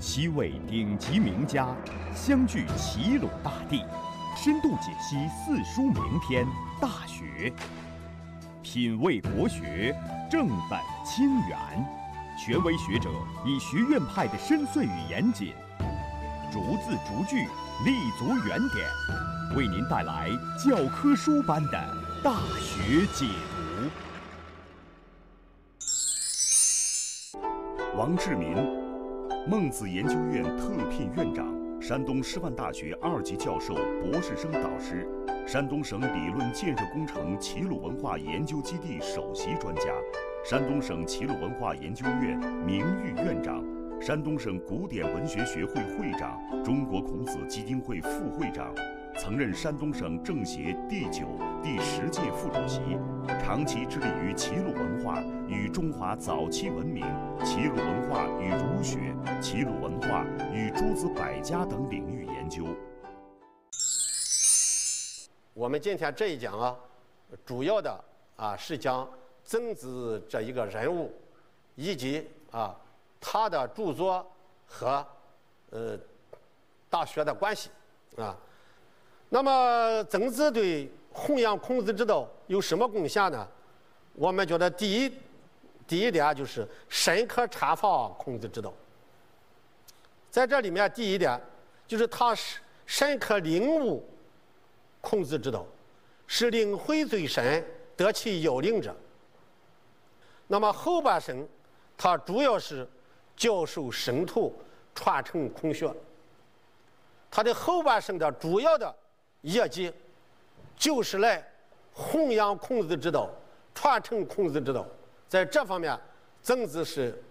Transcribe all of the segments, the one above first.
七位顶级名家相聚齐鲁大地，深度解析四书名篇《大学》，品味国学，正本清源，权威学者以学院派的深邃与严谨，逐字逐句，立足原点，为您带来教科书般的大学解读。王志民。孟子研究院特聘院长，山东师范大学二级教授、博士生导师，山东省理论建设工程齐鲁文化研究基地首席专家，山东省齐鲁文化研究院名誉院长，山东省古典文学学会会长，中国孔子基金会副会长。曾任山东省政协第九、第十届副主席，长期致力于齐鲁文化与中华早期文明、齐鲁文化与儒学、齐鲁文化与诸子百家等领域研究。我们今天这一讲啊，主要的啊是讲曾子这一个人物，以及啊他的著作和呃大学的关系啊。那么，曾子对弘扬孔子之道有什么贡献呢？我们觉得第一，第一点就是深刻阐发孔子之道。在这里面，第一点就是他是深刻领悟孔子之道，是领会最深，得其要领者。那么后半生，他主要是教授生徒，传承孔学。他的后半生的主要的。业绩就是来弘扬孔子之道，传承孔子之道，在这方面，曾子是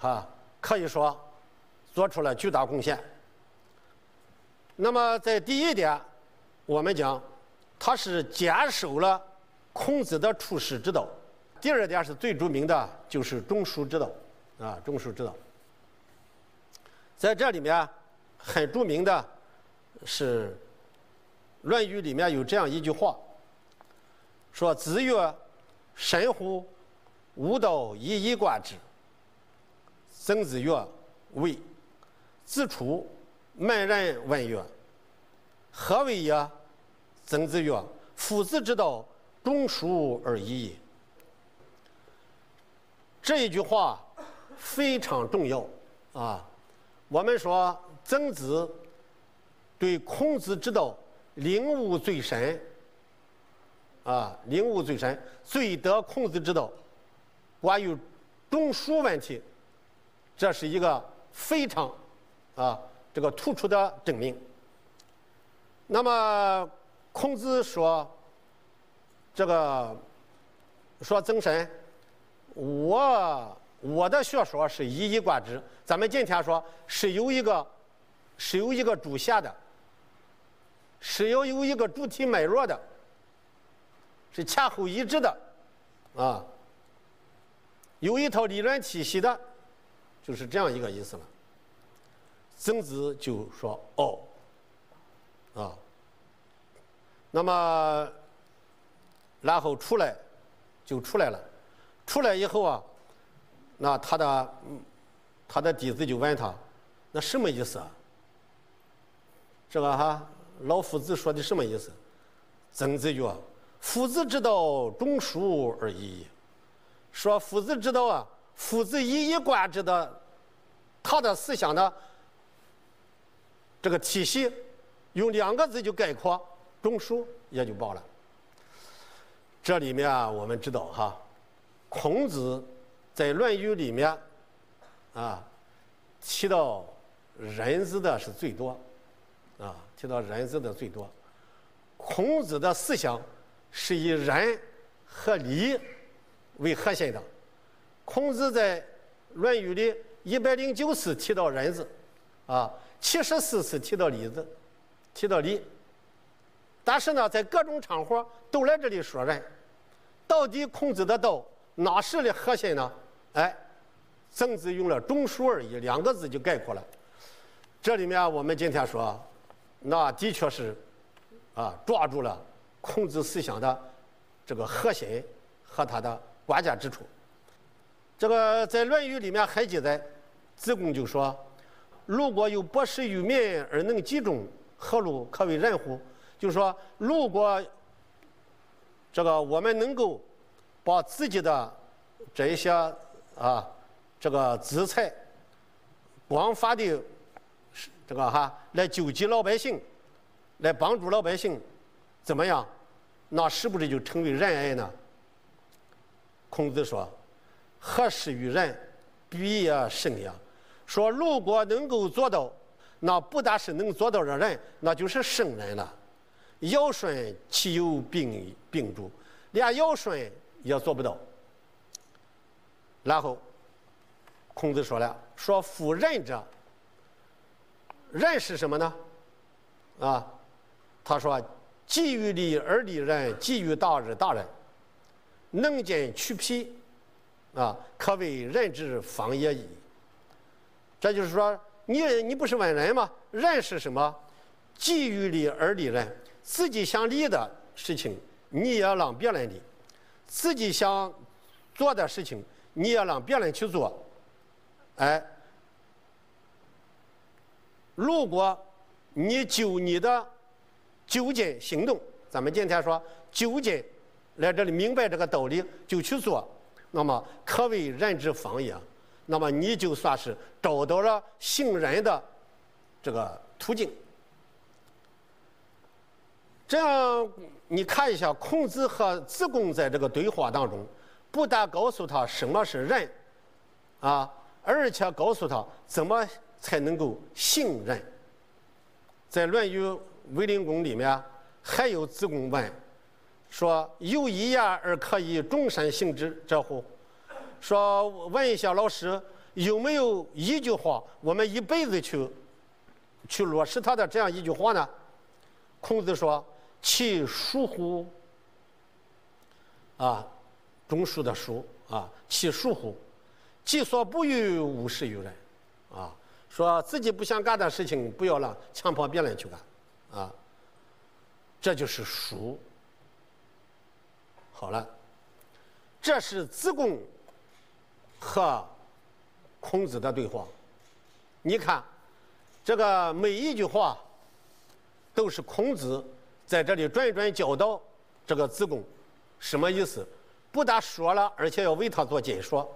啊，可以说做出了巨大贡献。那么在第一点，我们讲他是坚守了孔子的处世之道；第二点是最著名的就是中书之道啊，中书之道。在这里面很著名的是。《论语》里面有这样一句话，说：“子曰：‘神乎！吾道一以贯之。’”曾子曰：“为。”子出门人问曰：“何为也？”曾子曰：“夫子之道，中书而已矣。”这一句话非常重要啊！我们说曾子对孔子之道。领悟最深，啊，领悟最深，最得孔子之道。关于中书问题，这是一个非常啊这个突出的证明。那么孔子说，这个说曾参，我我的学说是一以贯之。咱们今天说是有一个是有一个主线的。是要有一个主体脉络的，是前后一致的，啊，有一套理论体系的，就是这样一个意思了。曾子就说：“哦，啊，那么，然后出来，就出来了。出来以后啊，那他的他的弟子就问他，那什么意思啊？这个哈？”老夫子说的什么意思？曾子曰：“夫子之道，中书而已矣。”说夫子之道啊，夫子一以贯之的，他的思想的，这个体系，用两个字就概括，中书也就罢了。这里面啊，我们知道哈，孔子在《论语》里面啊，提到人字的是最多。啊，提到人字的最多。孔子的思想是以仁和礼为核心的。孔子在《论语》里一百零九次提到仁字，啊，七十四次提到礼字，提到礼。但是呢，在各种场合都来这里说人。到底孔子的道哪是的核心呢？哎，曾子用了“中书”而已，两个字就概括了。这里面我们今天说。那的确是，啊，抓住了孔子思想的这个核心和他的关键之处。这个在《论语》里面还记载，子贡就说：“如果有百十余民而能集中，何如可为人乎？就是说，如果这个我们能够把自己的这一些啊这个资财广发的这个哈来救济老百姓，来帮助老百姓，怎么样？那是不是就成为仁爱呢？孔子说：“何事于人，比也圣也。”说如果能够做到，那不但是能做到的人，那就是圣人了。尧舜岂有病病主？连尧舜也做不到。然后，孔子说了：“说夫仁者，仁是什么呢？啊，他说：己欲立而立人，己欲大而大人。能见取皮，啊，可谓仁之方也已。这就是说，你你不是问人吗？人是什么？己欲立而立人，自己想立的事情，你也让别人立；自己想做的事情，你也让别人去做。哎，如果你就你的纠结行动，咱们今天说纠结，来这里明白这个道理就去做，那么可谓人之方也。那么你就算是找到了行仁的这个途径。这样你看一下，孔子和子贡在这个对话当中，不但告诉他什么是仁，啊，而且告诉他怎么才能够行仁。在《论语·卫灵公》里面，还有子贡问说：“有一言而可以终身行之者乎？”说问一下老师，有没有一句话我们一辈子去去落实他的这样一句话呢？孔子说。其属乎？啊，种树的树啊，其属乎？己所不欲，勿施于人。说自己不想干的事情，不要让强迫别人去干。啊，这就是属。好了，这是子贡和孔子的对话。你看，这个每一句话都是孔子。在这里转转教导这个子贡什么意思？不但说了，而且要为他做解说。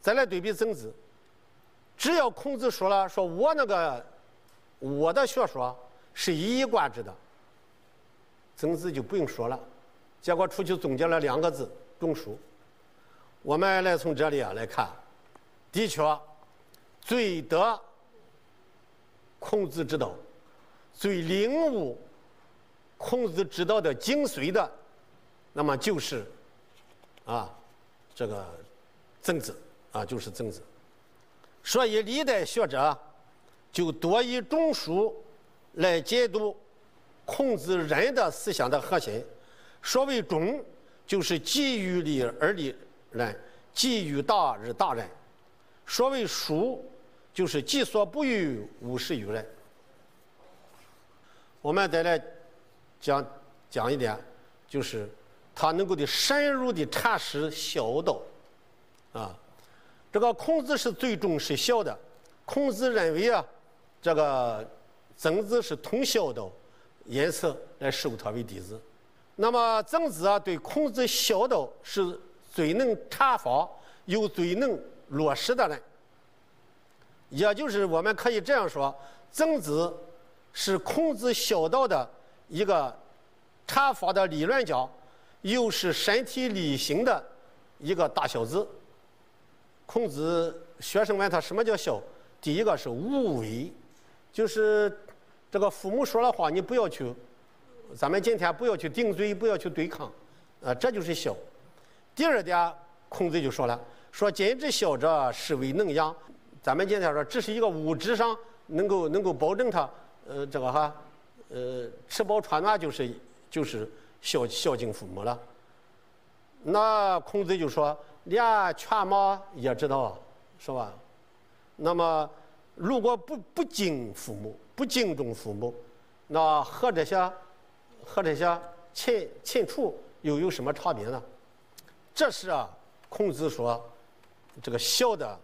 再来对比曾子，只要孔子说了，说我那个我的学说是一以贯之的，曾子就不用说了。结果出去总结了两个字：中书。我们来从这里啊来看，的确，最得孔子之道，最领悟。孔子之道的精髓的，那么就是，啊，这个曾子啊，就是曾子。所以历代学者就多以种树来解读孔子仁的思想的核心。所谓忠，就是己欲立而立人，己欲大而大人；所谓恕，就是己所不欲，勿施于人。我们再来。讲讲一点，就是他能够的深入的阐释孝道，啊，这个孔子是最重视孝的。孔子认为啊，这个曾子是通孝道，因此来收他为弟子。那么曾子啊，对孔子孝道是最能阐发又最能落实的人。也就是我们可以这样说，曾子是孔子孝道的。一个阐发的理论家，又是身体力行的一个大孝子。孔子学生问他什么叫孝？第一个是无为，就是这个父母说了话你不要去，咱们今天不要去顶嘴，不要去对抗，啊，这就是孝。第二点，孔子就说了，说今之孝者，是为能养。咱们今天说，只是一个物质上能够能够保证他，呃，这个哈。呃，吃饱穿暖就是就是孝孝敬父母了。那孔子就说，连犬马也知道，是吧？那么，如果不不敬父母，不敬重父母，那和这些和这些禽禽畜又有什么差别呢？这是啊，孔子说这个孝的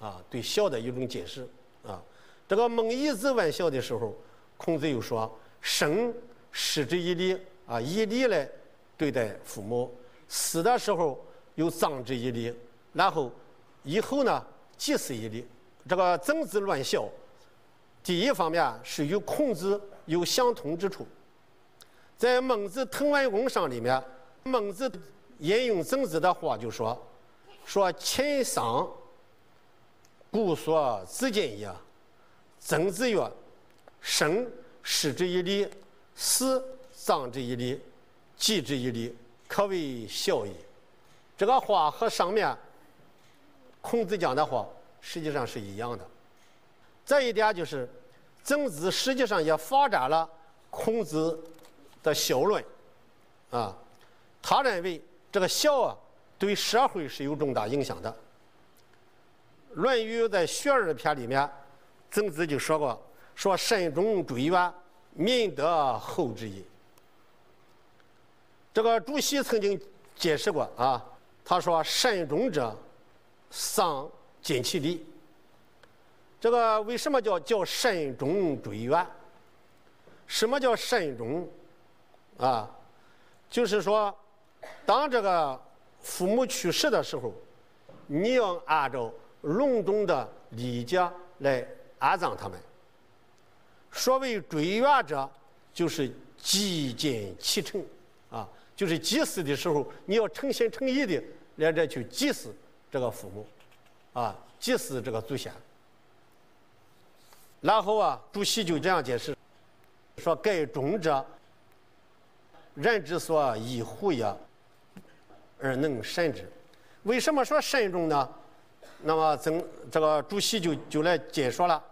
啊，对孝的一种解释啊。这个蒙遗子问孝的时候，孔子又说：“生失之以礼啊，以礼来对待父母；死的时候有葬之以礼，然后以后呢祭祀以礼。”这个曾子乱孝，第一方面是与孔子有相通之处。在《孟子滕文公上》里面，孟子引用曾子的话就说：“说亲丧，故所自尽也。”曾子曰：“生失之以礼，死葬之以礼，祭之以礼，可谓孝矣。”这个话和上面孔子讲的话实际上是一样的。再一点就是，曾子实际上也发展了孔子的孝论，啊，他认为这个孝啊对社会是有重大影响的。《论语》在《学而》篇里面。曾子就说过：“说慎终追远，民德厚之矣。”这个朱熹曾经解释过啊，他说：“慎终者，丧尽其礼。”这个为什么叫叫慎终追远？什么叫慎终？啊，就是说，当这个父母去世的时候，你要按照隆重的礼节来。安葬他们。所谓追远者，就是极尽其诚，就是祭祀的时候，你要诚心诚意的来这去祭祀这个父母，啊，祭祀这个祖先。然后啊，主席就这样解释，说：“盖忠者，人之所以乎也，而能慎之。为什么说慎重呢？”那么，曾这个主席就就来解说了。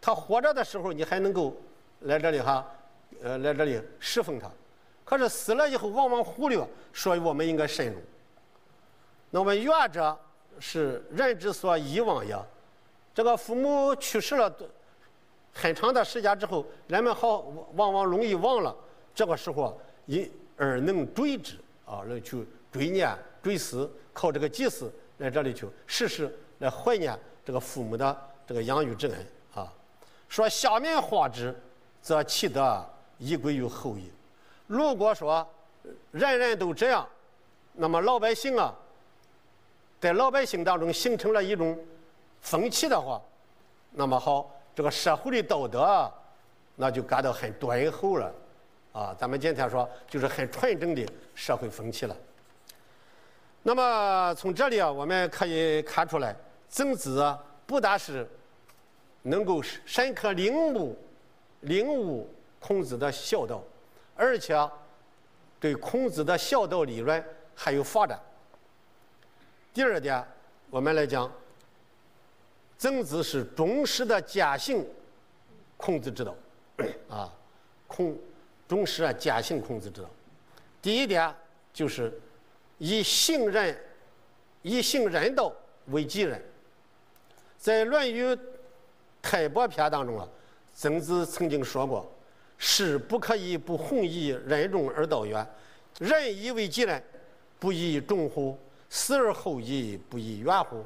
他活着的时候，你还能够来这里哈，呃，来这里侍奉他。可是死了以后，往往忽略，所以我们应该慎重。那么远者是人之所遗忘也。这个父母去世了很长的时间之后，人们好往往容易忘了。这个时候，因而能追之啊，能去追念、追思，靠这个祭祀来这里去时时来怀念这个父母的这个养育之恩啊。说下面化之，则其德宜归于后矣。如果说人人都这样，那么老百姓啊，在老百姓当中形成了一种风气的话，那么好，这个社会的道德啊那就感到很敦厚了啊。咱们今天说就是很纯正的社会风气了。那么从这里啊，我们可以看出来，曾子啊不但是。能够深刻领悟、领悟孔子的孝道，而且对孔子的孝道理论还有发展。第二点，我们来讲，曾子是忠实的践行孔子之道，啊，孔忠实啊践行孔子之道。第一点就是以行人、以行人道为己任，在《论语》。泰伯篇当中啊，曾子曾经说过：“士不可以不弘毅，任重而道远。仁以为己任，不亦重乎？死而后已，不亦远乎？”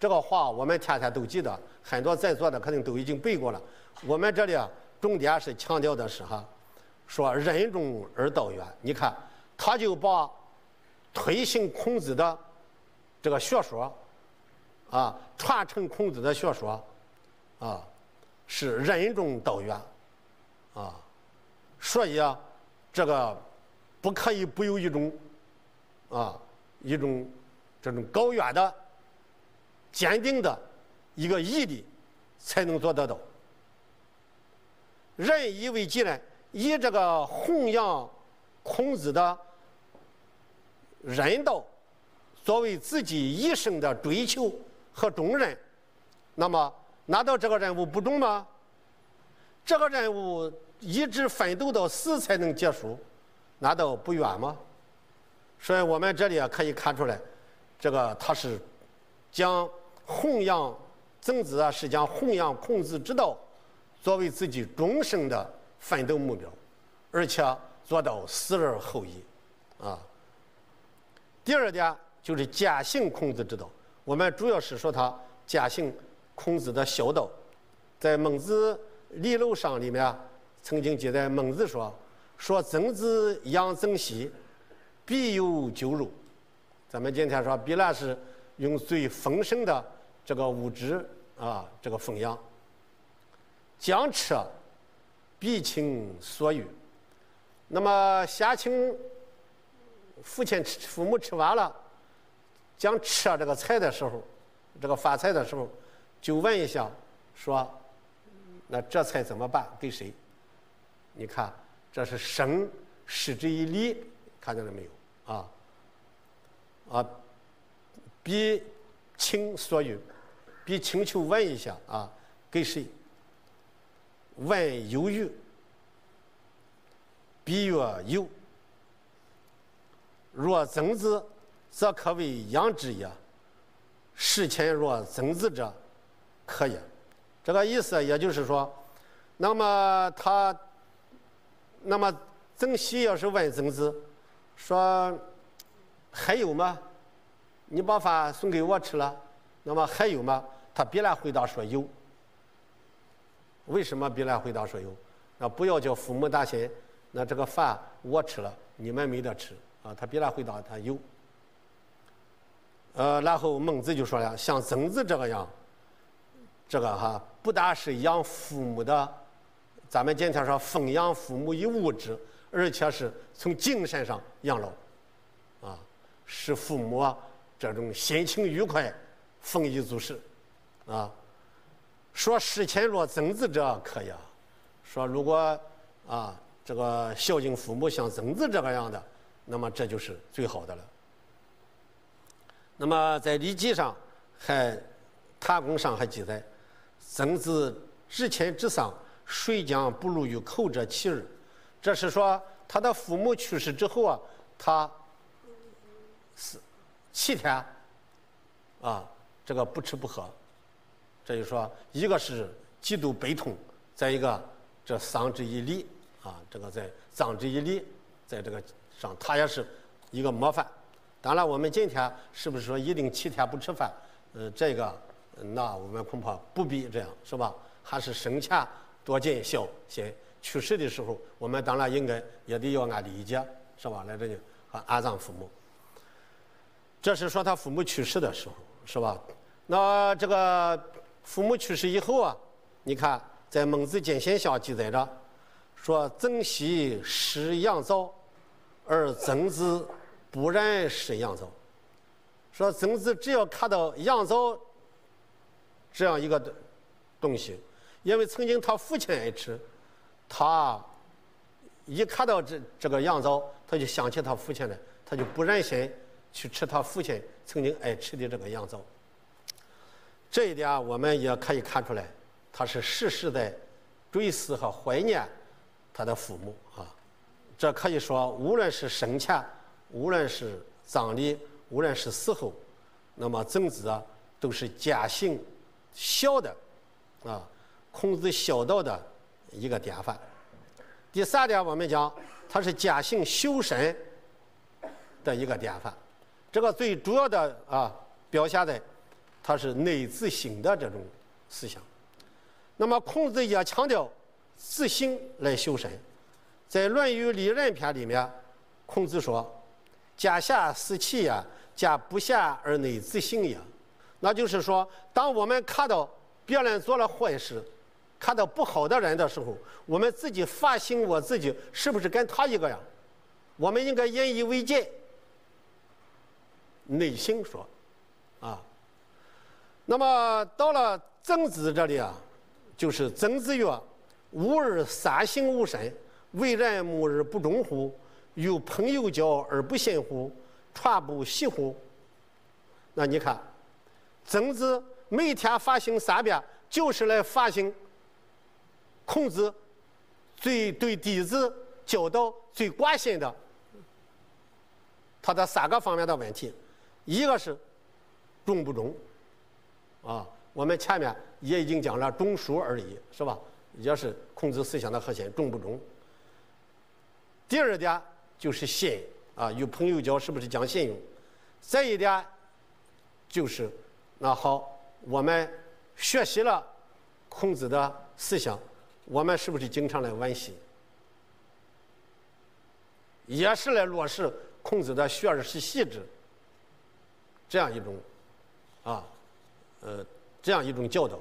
这个话我们天天都记得，很多在座的肯定都已经背过了。我们这里啊，重点是强调的是哈，说任重而道远。你看，他就把推行孔子的这个学说啊，传承孔子的学说。啊，是任重道远，啊，所以啊，这个不可以不有一种啊一种这种高远的、坚定的一个毅力，才能做得到。人以为己任，以这个弘扬孔子的仁道作为自己一生的追求和重任，那么。难道这个任务不重吗？这个任务一直奋斗到死才能结束，难道不远吗？所以我们这里可以看出来，这个他是将弘扬曾子啊，是将弘扬孔子之道作为自己终生的奋斗目标，而且做到死而后已啊。第二点就是践行孔子之道，我们主要是说他践行。孔子的孝道，在《孟子离娄上》里面曾经记载，孟子说：“说曾子养曾皙，必有酒肉。”咱们今天说，必然是用最丰盛的这个物质啊，这个奉养。将吃，必请所欲。那么先请父亲吃，父母吃完了，将吃这个菜的时候，这个饭菜的时候，就问一下，说：“那这菜怎么办？给谁？”你看，这是生失之以礼，看见了没有？啊啊，必请所欲，必请求问一下啊，给谁？问有余，必曰有。若曾子，则可为养之也；事前若曾子者，可也。这个意思也就是说，那么他，那么曾熙要是问曾子，说还有吗？你把饭送给我吃了，那么还有吗？他必然回答说有。为什么必然回答说有？那不要叫父母担心。那这个饭我吃了，你们没得吃啊？他必然回答他有。呃，然后孟子就说了，像曾子这个样，这个哈不但是养父母的，咱们今天说奉养父母以物质，而且是从精神上养老，啊，使父母这种心情愉快，丰衣足食，啊。说事前若曾子者可以啊，说如果啊这个孝敬父母像曾子这个样的，那么这就是最好的了。那么在《礼记》上还《谈公》上还记载，曾子之前之丧，谁将不入于口者七日？这是说他的父母去世之后啊，他是七天啊，这个不吃不喝。这就说，一个是极度悲痛，再一个这丧之以礼啊，这个在葬之以礼，在这个上，他也是一个模范。当然，我们今天是不是说一定七天不吃饭？呃，这个那我们恐怕不必这样，是吧？还是生前多尽孝心，去世的时候，我们当然应该也得要按礼节，是吧？来这里和安葬父母。这是说他父母去世的时候，是吧？那这个。父母去世以后啊，你看在《孟子尽心下》记载着，说曾皙食羊枣，而曾子不然食羊枣。说曾子只要看到羊枣这样一个东西，因为曾经他父亲爱吃，他一看到这这个羊枣，他就想起他父亲来，他就不忍心去吃他父亲曾经爱吃的这个羊枣。这一点我们也可以看出来，他是时时在追思和怀念他的父母啊。这可以说，无论是生前，无论是葬礼，无论是死后，那么曾子啊，都是家行孝的啊，孔子孝道的一个典范。第三点，我们讲他是家行修身的一个典范。这个最主要的啊，表现在。他是内自省的这种思想，那么孔子也强调自省来修身，在《论语里仁篇》里面，孔子说：“家下思齐也，家不暇而内自省也。”那就是说，当我们看到别人做了坏事，看到不好的人的时候，我们自己反省我自己是不是跟他一个样？我们应该引以为戒，内心说，啊。那么到了曾子这里啊，就是曾子曰：“吾日三省吾身，为人母而不忠乎？与朋友交而不信乎？传不习乎？”那你看，曾子每天反省三遍，就是来反省孔子最对弟子教导最关心的他的三个方面的问题，一个是忠不忠。啊，我们前面也已经讲了忠恕而已，是吧？也是孔子思想的核心，忠不忠。第二点就是信啊，与朋友交是不是讲信用？再一点就是，那好，我们学习了孔子的思想，我们是不是经常来惋惜？也是来落实孔子的学而时习之这样一种啊，呃，这样一种教导。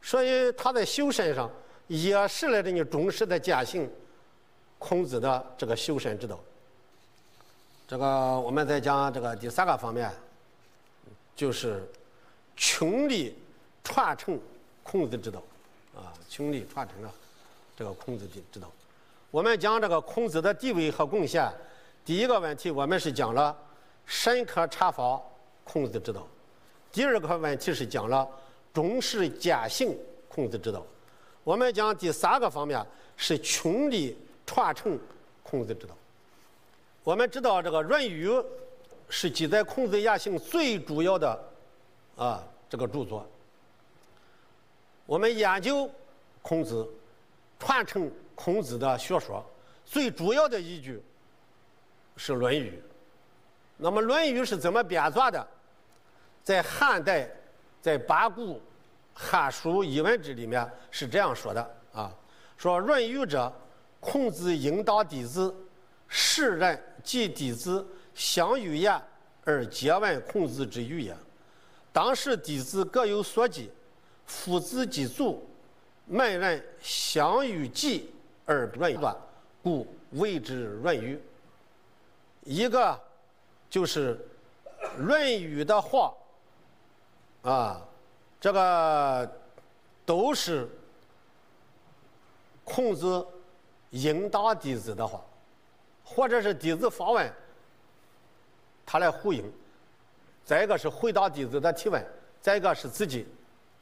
所以他在修身上也是来这个重视的践行孔子的这个修身之道。这个我们再讲这个第三个方面，就是穷力传承孔子之道，啊，穷力传承了这个孔子的之道。我们讲这个孔子的地位和贡献，第一个问题我们是讲了深刻查访孔子之道，第二个问题是讲了重视践行孔子之道。我们讲第三个方面是穷力传承孔子之道。我们知道，这个《论语》是记载孔子言行最主要的啊这个著作。我们研究孔子、传承孔子的学说，最主要的依据是《论语》。那么，《论语》是怎么编纂的？在汉代，在八股《汉书艺文志》里面是这样说的啊：说《论语》者，孔子应当弟子。世人及弟子相与言而皆问孔子之语也。当时弟子各有所记，父子祭祖，门人相遇记而不论断，故谓之《论语》。一个就是《论语》的话，啊，这个都是孔子应答弟子的话。或者是弟子发问，他来回应；再一个是回答弟子的提问；再一个是自己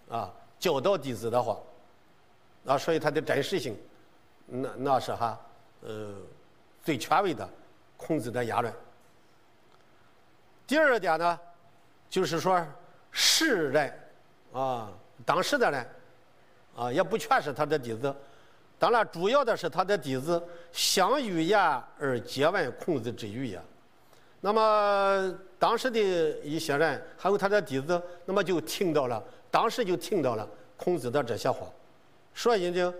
啊教导弟子的话，啊，所以他的真实性，那那是哈呃最权威的孔子的言论。第二点呢，就是说世人啊，当时的人啊，也不全是他的弟子。当然，主要的是他的弟子相遇言而皆问孔子之语也。那么当时的一些人，还有他的弟子，那么就听到了，当时就听到了孔子的这些话，所以呢，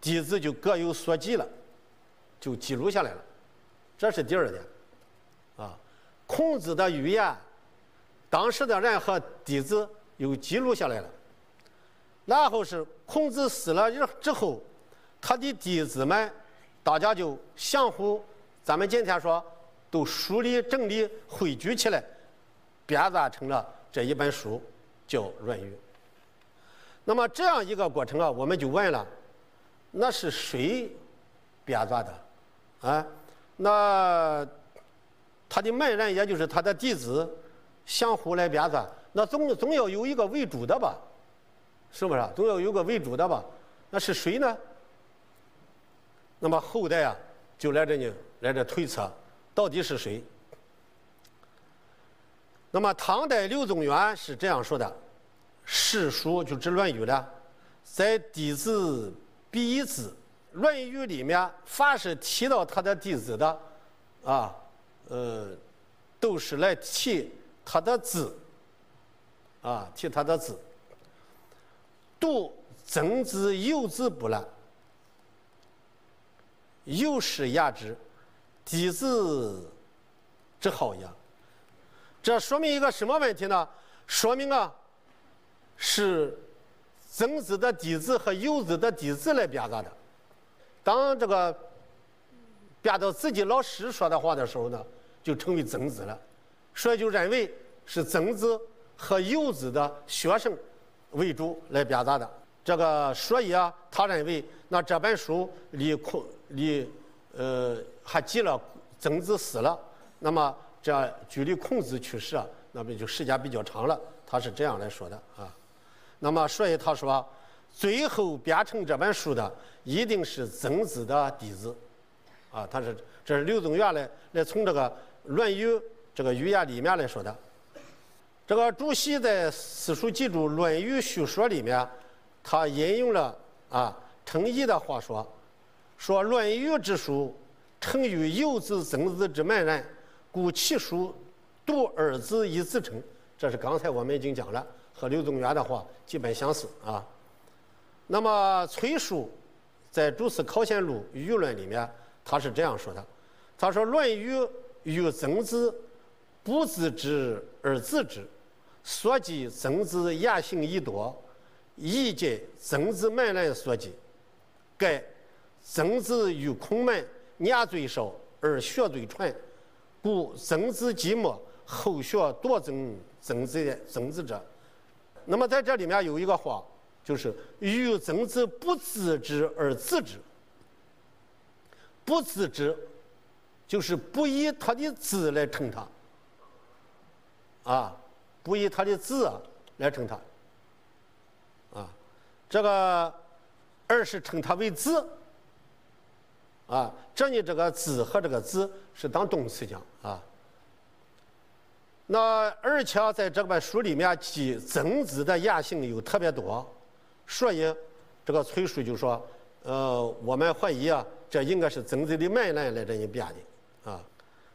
弟子就各有所记了，就记录下来了。这是第二点，啊，孔子的语言，当时的人和弟子又记录下来了。然后是孔子死了之后，他的弟子们，大家就相互，咱们今天说，都梳理整理汇聚起来，编撰成了这一本书，叫《论语》。那么这样一个过程啊，我们就问了，那是谁编撰的？啊，那他的门人，也就是他的弟子，相互来编撰，那总总要有一个为主的吧？是不是总要有个为主的吧？那是谁呢？那么后代啊，就来这呢，来这推测，到底是谁？那么唐代刘宗元是这样说的：“史书就指《论语》了，在弟子笔字《论语》里面，凡是提到他的弟子的，啊，呃，都是来提他的字，啊，提他的字。”读曾子有子不难，有诗言之，弟子之好也。这说明一个什么问题呢？说明啊，是曾子的弟子和游子的弟子来编撰的。当这个编到自己老师说的话的时候呢，就成为曾子了，所以就认为是曾子和游子的学生。为主来编撰的这个，所以啊，他认为那这本书离孔离呃还记了曾子死了，那么这距离孔子去世啊，那么就时间比较长了？他是这样来说的啊。那么所以他说，最后编成这本书的一定是曾子的弟子啊。他是这是刘宗元来来从这个《论语》这个语言里面来说的。这个主席在《四书集注·论语叙说》里面，他引用了啊程颐的话说：“说《论语》之书，成于游子曾子之门人，故其书读二子以子称。”这是刚才我们已经讲了，和刘宗元的话基本相似啊。那么崔叔在《朱氏考贤录·舆论》里面，他是这样说的：“他说《论语》与曾子不自知而自知，所记曾子言行已多，亦皆曾子门人所记。盖曾子与孔门年最少而学最纯，故曾子寂寞，后学多曾曾子的曾子者。”那么在这里面有一个话。就是欲曾子不自知而自知，不自知，就是不以他的字来称他，啊，不以他的字来称他，啊，这个而是称他为子，啊，这里这个字和这个子是当动词讲。那而且在这本书里面记曾子的言行又特别多。所以，这个崔叔就说：“呃，我们怀疑啊，这应该是曾子的门人来这一编的啊。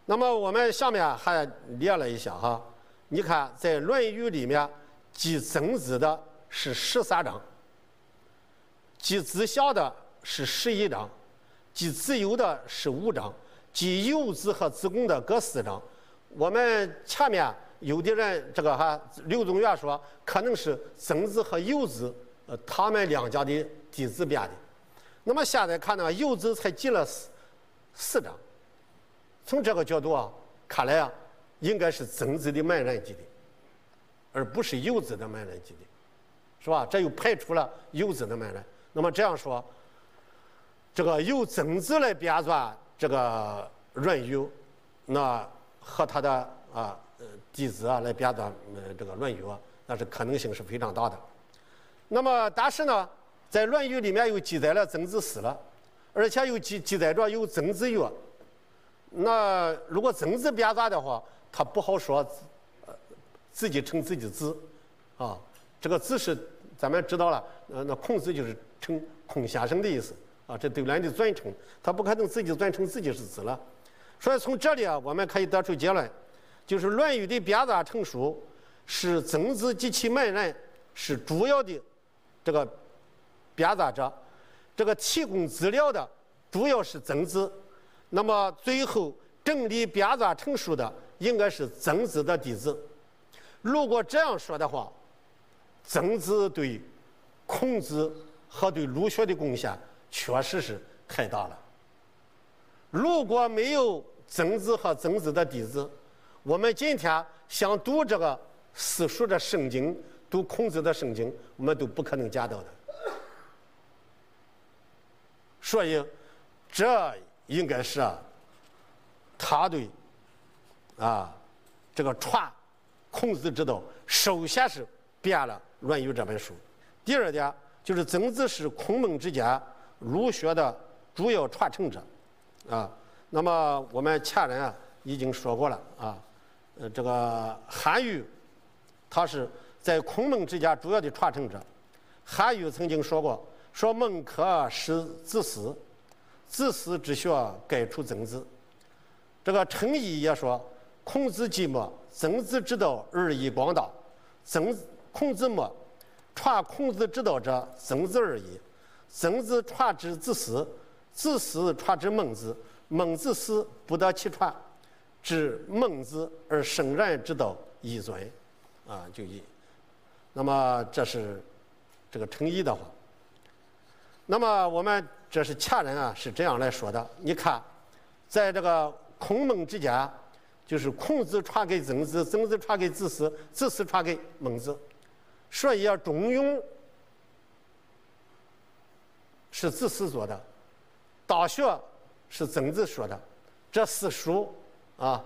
那么我们下面还列了一下哈，你看在《论语》里面记曾子的是十三章，记子夏的是十一章，记子游的是五章，记游子和子贡的各四章。我们前面有的人这个哈，刘宗元说可能是曾子和游子。”呃，他们两家的弟子编的。那么现在看呢，游子才记了四四章。从这个角度啊，看来啊，应该是曾子的门人记的，而不是游子的门人记的，是吧？这又排除了游子的门人。那么这样说，这个由曾子来编撰这个《论语》，那和他的啊呃弟子啊来编撰呃这个《论语》，那是可能性是非常大的。那么，但是呢，在《论语》里面又记载了曾子死了，而且又记记载着有曾子曰。那如果曾子编撰的话，他不好说，呃，自己称自己子，啊，这个子是咱们知道了，呃，那孔子就是称孔先生的意思，啊，这对人的尊称，他不可能自己尊称自己是子了。所以从这里啊，我们可以得出结论，就是《论语》的编撰成书是曾子及其门人是主要的。这个编撰者，这个提供资料的主要是曾子，那么最后整理编撰成书的应该是曾子的弟子。如果这样说的话，曾子对孔子和对儒学的贡献确实是太大了。如果没有曾子和曾子的弟子，我们今天想读这个四书的圣经。读孔子的圣经，我们都不可能见到的。所以，这应该是他对啊这个传孔子之道，首先是编了《论语》这本书。第二点就是曾子是孔孟之间儒学的主要传承者啊。那么我们前人啊已经说过了啊，呃，这个韩愈，他是。在孔孟之间主要的传承者，韩愈曾经说过：“说孟轲是子思，子思之学盖出曾子。”这个程颐也说：“孔子寂寞，曾子之道而以广大。曾孔子没，传孔子之道者曾子而已。曾子传之子思，子思传之孟子，孟子死不得其传，至孟子而圣人之道一尊。”啊，就一。那么这是这个程颐的话。那么我们这是前人啊是这样来说的。你看，在这个孔孟之间，就是孔子传给曾子，曾子传给子思，子思传给孟子。所以啊，《中庸》是子思做的，《大学》是曾子说的。这四书啊，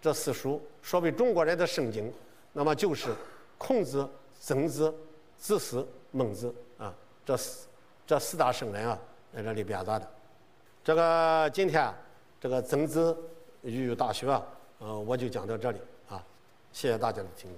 这四书说为中国人的圣经，那么就是孔子。曾子、子思、孟子啊，这四这四大圣人啊，在这里编撰的。这个今天这个曾子与大学啊，呃，我就讲到这里啊，谢谢大家的听。